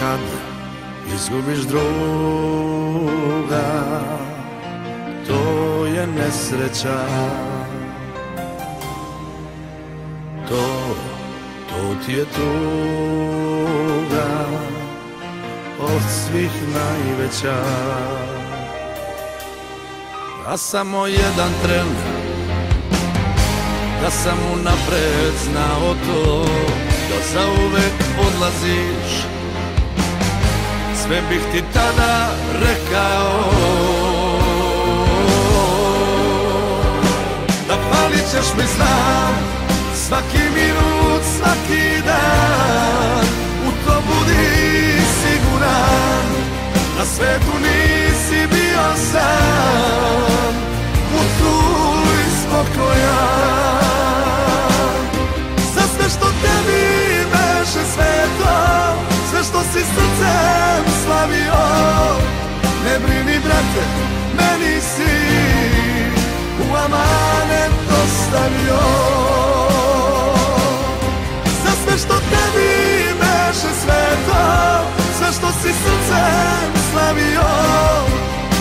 Kad izgubiš druga To je nesreća. To, to ti je tuga Od svih najveća. A samo jedan tren Da sam unapred znao to Da zauvek odlaziš Sve bih ti tada rekao. Da palit ćeš mi znam Svaki minut, svaki dan. U to budi siguran Na svetu nisi bio sam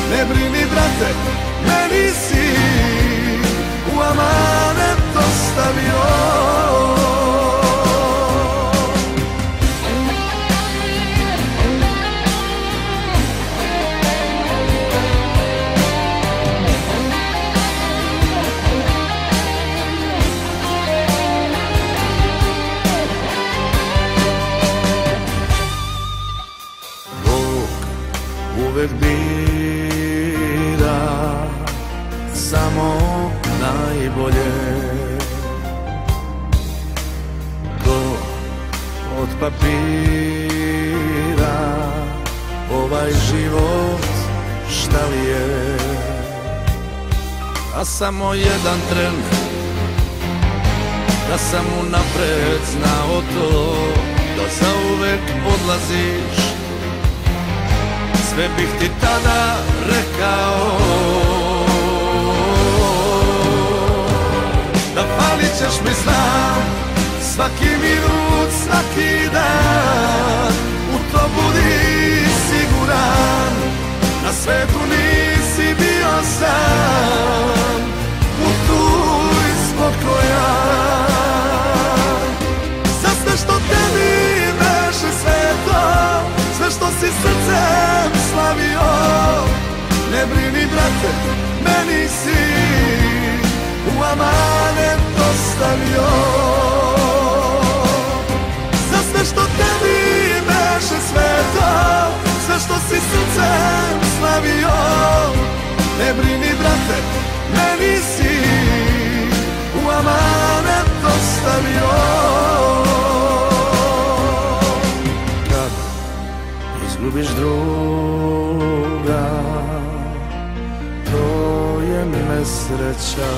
Ne brini brate, meni si U amanet ostavio. Uvek bira samo najbolje. To od papira ovaj život šta li je? A samo jedan tren da sam unapred znao to Da zauvek odlaziš. Sve bih ti tada rekao ćeš mi znam Svaki minut, svaki dan U to budi siguran. Na svetu nisi bio sam Putuj spokojan Brini brate, meni si U amanet ostavio. Kad izgubiš druga To je nesreća